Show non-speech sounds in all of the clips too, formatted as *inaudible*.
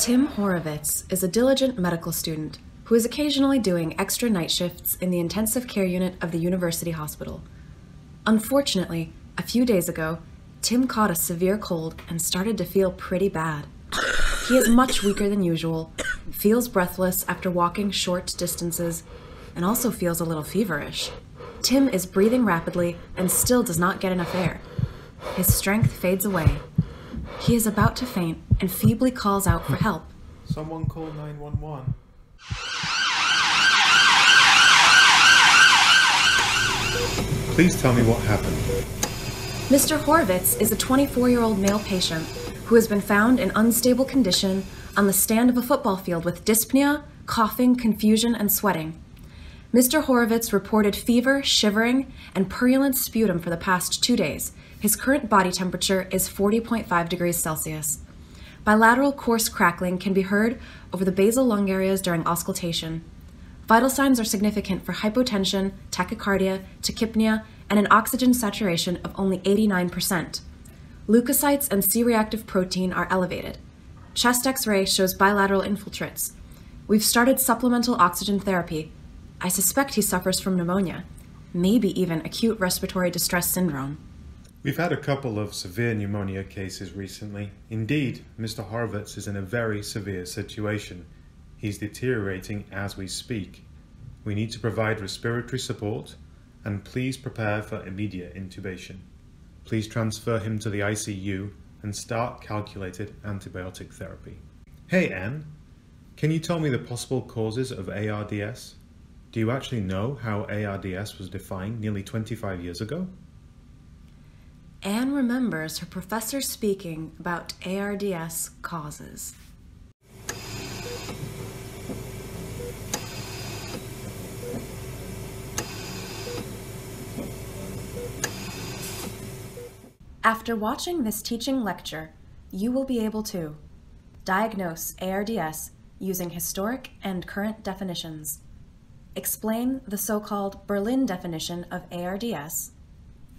Tim Horovitz is a diligent medical student who is occasionally doing extra night shifts in the intensive care unit of the university hospital. Unfortunately, a few days ago, Tim caught a severe cold and started to feel pretty bad. He is much weaker than usual, feels breathless after walking short distances, and also feels a little feverish. Tim is breathing rapidly and still does not get enough air. His strength fades away. He is about to faint and feebly calls out for help. Someone call 911. Please tell me what happened. Mr. Horvitz is a 24 year old male patient who has been found in unstable condition on the stand of a football field with dyspnea, coughing, confusion, and sweating. Mr. Horowitz reported fever, shivering, and purulent sputum for the past two days. His current body temperature is 40.5 degrees Celsius. Bilateral coarse crackling can be heard over the basal lung areas during auscultation. Vital signs are significant for hypotension, tachycardia, tachypnea, and an oxygen saturation of only 89%. Leukocytes and C reactive protein are elevated. Chest x ray shows bilateral infiltrates. We've started supplemental oxygen therapy. I suspect he suffers from pneumonia, maybe even acute respiratory distress syndrome. We've had a couple of severe pneumonia cases recently. Indeed, Mr. Horvitz is in a very severe situation. He's deteriorating as we speak. We need to provide respiratory support and please prepare for immediate intubation. Please transfer him to the ICU and start calculated antibiotic therapy. Hey Anne, can you tell me the possible causes of ARDS? Do you actually know how ARDS was defined nearly 25 years ago? Anne remembers her professor speaking about ARDS causes. After watching this teaching lecture, you will be able to diagnose ARDS using historic and current definitions, explain the so-called Berlin definition of ARDS,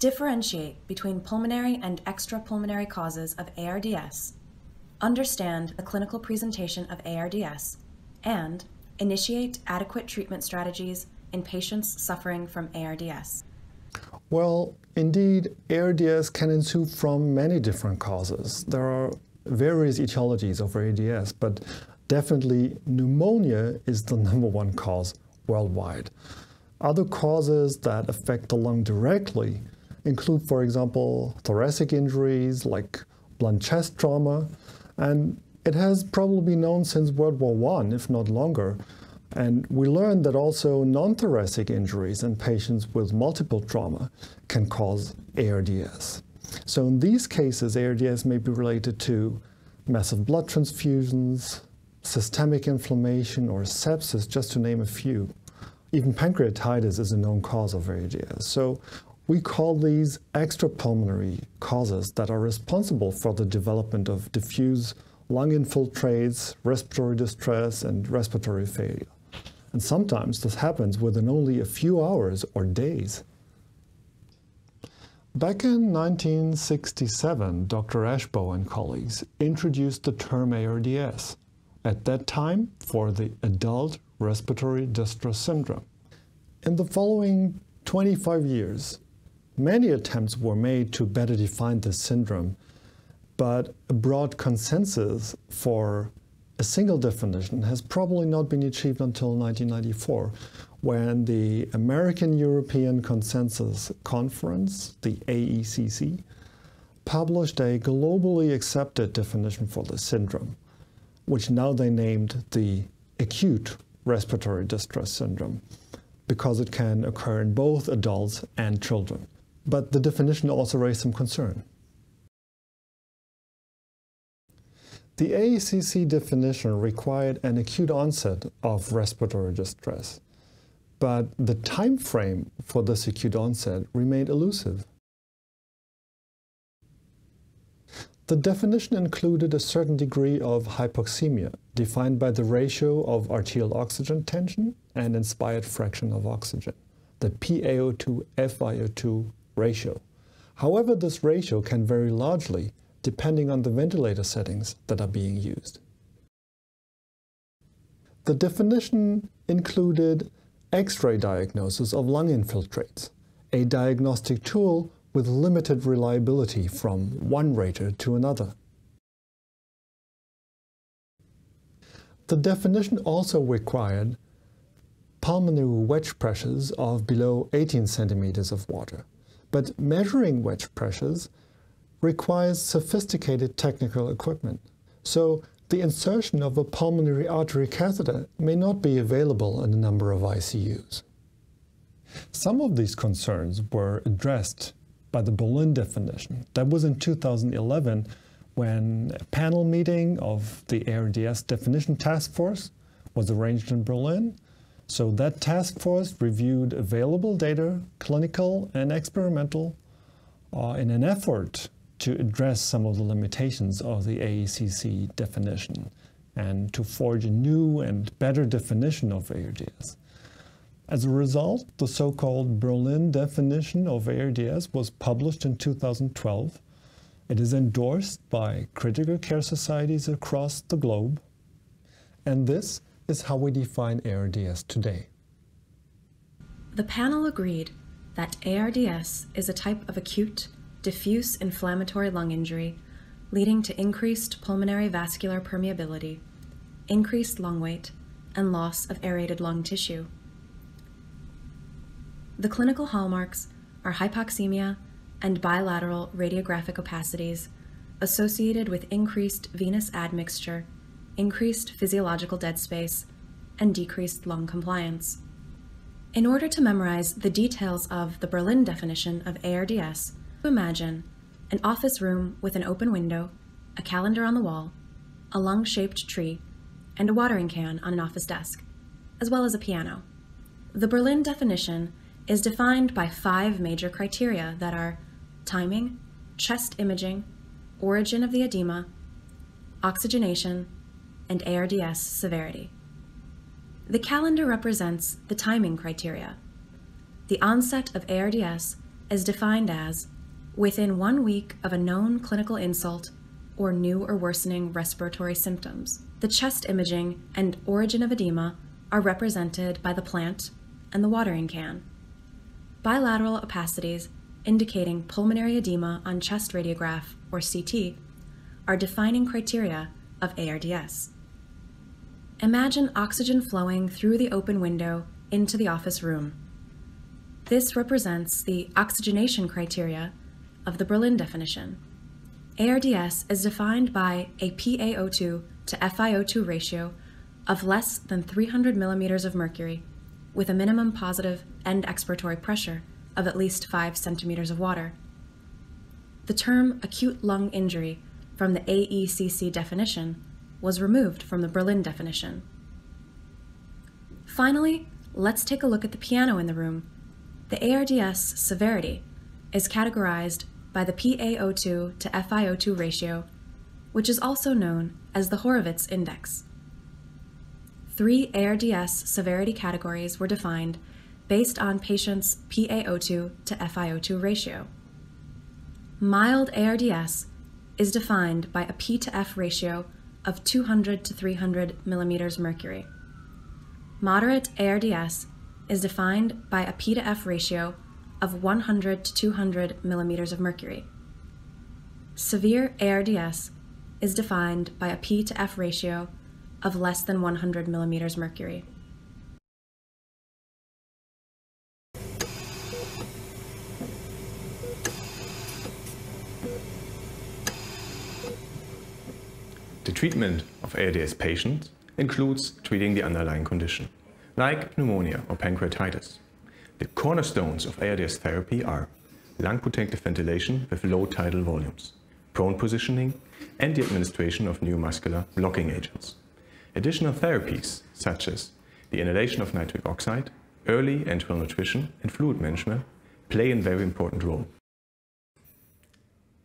differentiate between pulmonary and extrapulmonary causes of ARDS, understand the clinical presentation of ARDS, and initiate adequate treatment strategies in patients suffering from ARDS. Well, indeed, ARDS can ensue from many different causes. There are various etiologies of ARDS, but definitely pneumonia is the *laughs* number one cause worldwide. Other causes that affect the lung directly include, for example, thoracic injuries like blunt chest trauma, and it has probably been known since World War I, if not longer, and we learned that also non-thoracic injuries in patients with multiple trauma can cause ARDS. So in these cases, ARDS may be related to massive blood transfusions, systemic inflammation, or sepsis, just to name a few. Even pancreatitis is a known cause of ARDS. So we call these extrapulmonary causes that are responsible for the development of diffuse lung infiltrates, respiratory distress, and respiratory failure. And sometimes this happens within only a few hours or days. Back in 1967, Dr. Ashbaugh and colleagues introduced the term ARDS, at that time for the adult respiratory distress syndrome. In the following 25 years, many attempts were made to better define this syndrome, but a broad consensus for a single definition has probably not been achieved until 1994, when the American European Consensus Conference, the AECC, published a globally accepted definition for the syndrome, which now they named the acute respiratory distress syndrome, because it can occur in both adults and children. But the definition also raised some concern. The AECC definition required an acute onset of respiratory distress, but the time frame for this acute onset remained elusive. The definition included a certain degree of hypoxemia, defined by the ratio of arterial oxygen tension and inspired fraction of oxygen, the PaO2-FiO2 ratio. However, this ratio can vary largely depending on the ventilator settings that are being used. The definition included X-ray diagnosis of lung infiltrates, a diagnostic tool with limited reliability from one rater to another. The definition also required pulmonary wedge pressures of below 18 centimeters of water, but measuring wedge pressures requires sophisticated technical equipment. So the insertion of a pulmonary artery catheter may not be available in a number of ICUs. Some of these concerns were addressed by the Berlin definition. That was in 2011 when a panel meeting of the ARDS definition task force was arranged in Berlin. So that task force reviewed available data, clinical and experimental, uh, in an effort to address some of the limitations of the AECC definition and to forge a new and better definition of ARDS. As a result, the so-called Berlin definition of ARDS was published in 2012 it is endorsed by critical care societies across the globe, and this is how we define ARDS today. The panel agreed that ARDS is a type of acute, diffuse inflammatory lung injury leading to increased pulmonary vascular permeability, increased lung weight, and loss of aerated lung tissue. The clinical hallmarks are hypoxemia and bilateral radiographic opacities associated with increased venous admixture, increased physiological dead space, and decreased lung compliance. In order to memorize the details of the Berlin definition of ARDS, imagine an office room with an open window, a calendar on the wall, a lung-shaped tree, and a watering can on an office desk, as well as a piano. The Berlin definition is defined by five major criteria that are timing, chest imaging, origin of the edema, oxygenation, and ARDS severity. The calendar represents the timing criteria. The onset of ARDS is defined as within one week of a known clinical insult or new or worsening respiratory symptoms. The chest imaging and origin of edema are represented by the plant and the watering can. Bilateral opacities indicating pulmonary edema on chest radiograph, or CT, are defining criteria of ARDS. Imagine oxygen flowing through the open window into the office room. This represents the oxygenation criteria of the Berlin definition. ARDS is defined by a PaO2 to FiO2 ratio of less than 300 millimeters of mercury with a minimum positive end expiratory pressure of at least 5 centimeters of water. The term acute lung injury from the AECC definition was removed from the Berlin definition. Finally, let's take a look at the piano in the room. The ARDS severity is categorized by the PaO2 to FiO2 ratio, which is also known as the Horowitz index. Three ARDS severity categories were defined based on patients' PaO2 to FiO2 ratio. Mild ARDS is defined by a P to F ratio of 200 to 300 millimeters mercury. Moderate ARDS is defined by a P to F ratio of 100 to 200 millimeters of mercury. Severe ARDS is defined by a P to F ratio of less than 100 millimeters mercury. Treatment of ARDS patients includes treating the underlying condition, like pneumonia or pancreatitis. The cornerstones of ARDS therapy are lung protective ventilation with low tidal volumes, prone positioning, and the administration of neuromuscular blocking agents. Additional therapies, such as the inhalation of nitric oxide, early enteral nutrition, and fluid management, play a very important role.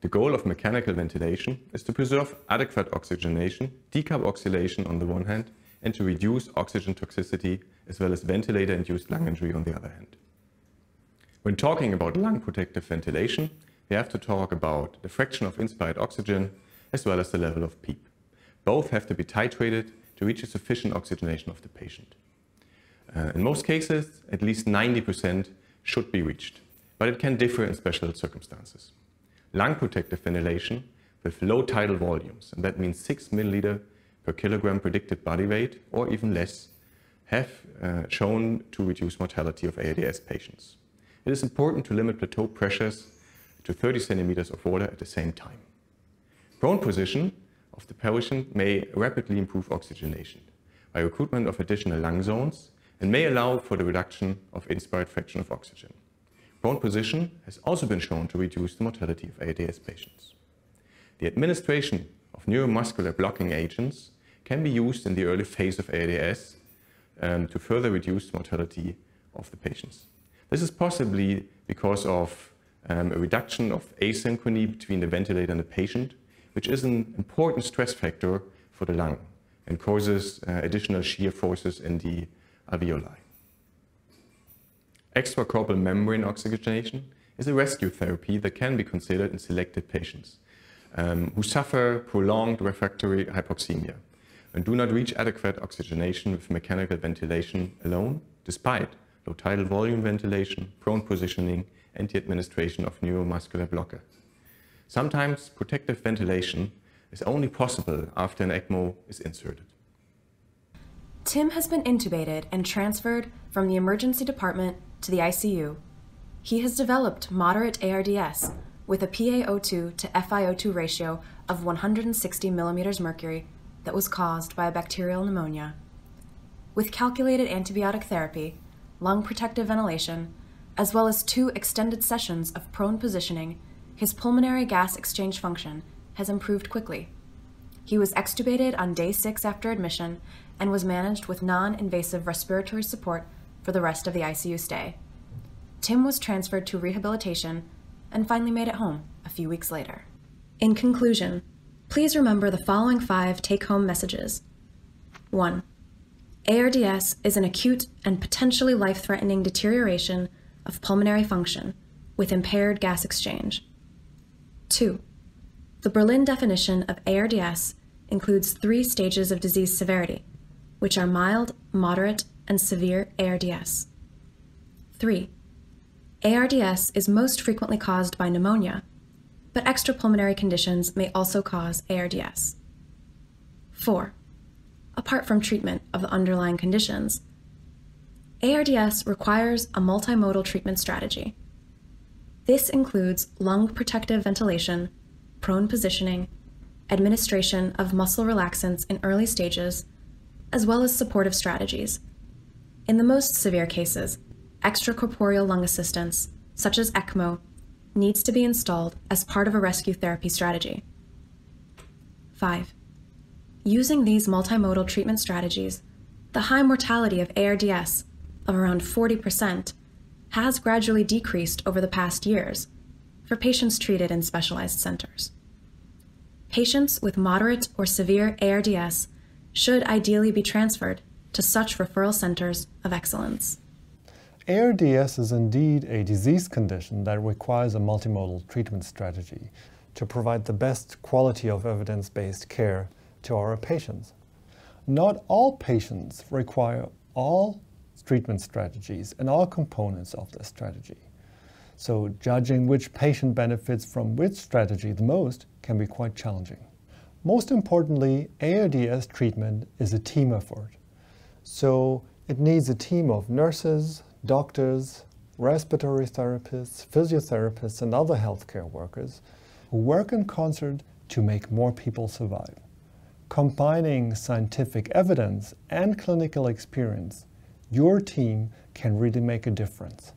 The goal of mechanical ventilation is to preserve adequate oxygenation, decarboxylation on the one hand, and to reduce oxygen toxicity as well as ventilator-induced lung injury on the other hand. When talking about lung protective ventilation, we have to talk about the fraction of inspired oxygen as well as the level of PEEP. Both have to be titrated to reach a sufficient oxygenation of the patient. Uh, in most cases, at least 90% should be reached, but it can differ in special circumstances. Lung protective ventilation with low tidal volumes, and that means 6 milliliter per kilogram predicted body weight or even less, have uh, shown to reduce mortality of ARDS patients. It is important to limit plateau pressures to 30 centimeters of water at the same time. Prone position of the patient may rapidly improve oxygenation by recruitment of additional lung zones and may allow for the reduction of inspired fraction of oxygen. Prone position has also been shown to reduce the mortality of ARDS patients. The administration of neuromuscular blocking agents can be used in the early phase of ARDS um, to further reduce mortality of the patients. This is possibly because of um, a reduction of asynchrony between the ventilator and the patient, which is an important stress factor for the lung and causes uh, additional shear forces in the alveoli. Extracorporeal membrane oxygenation is a rescue therapy that can be considered in selected patients um, who suffer prolonged refractory hypoxemia and do not reach adequate oxygenation with mechanical ventilation alone, despite low tidal volume ventilation, prone positioning, and the administration of neuromuscular blocker. Sometimes protective ventilation is only possible after an ECMO is inserted. Tim has been intubated and transferred from the emergency department to the ICU. He has developed moderate ARDS with a PaO2 to FiO2 ratio of 160 millimeters mercury that was caused by a bacterial pneumonia. With calculated antibiotic therapy, lung protective ventilation, as well as two extended sessions of prone positioning, his pulmonary gas exchange function has improved quickly. He was extubated on day six after admission and was managed with non invasive respiratory support for the rest of the ICU stay. Tim was transferred to rehabilitation and finally made it home a few weeks later. In conclusion, please remember the following five take home messages 1. ARDS is an acute and potentially life threatening deterioration of pulmonary function with impaired gas exchange. 2. The Berlin definition of ARDS includes three stages of disease severity which are mild, moderate, and severe ARDS. 3. ARDS is most frequently caused by pneumonia, but extrapulmonary conditions may also cause ARDS. 4. Apart from treatment of the underlying conditions, ARDS requires a multimodal treatment strategy. This includes lung protective ventilation, prone positioning, administration of muscle relaxants in early stages, as well as supportive strategies. In the most severe cases, extracorporeal lung assistance, such as ECMO, needs to be installed as part of a rescue therapy strategy. 5. Using these multimodal treatment strategies, the high mortality of ARDS of around 40% has gradually decreased over the past years for patients treated in specialized centers. Patients with moderate or severe ARDS should ideally be transferred to such referral centers of excellence. ARDS is indeed a disease condition that requires a multimodal treatment strategy to provide the best quality of evidence-based care to our patients. Not all patients require all treatment strategies and all components of the strategy. So judging which patient benefits from which strategy the most can be quite challenging. Most importantly, ARDS treatment is a team effort. So it needs a team of nurses, doctors, respiratory therapists, physiotherapists, and other healthcare workers who work in concert to make more people survive. Combining scientific evidence and clinical experience, your team can really make a difference.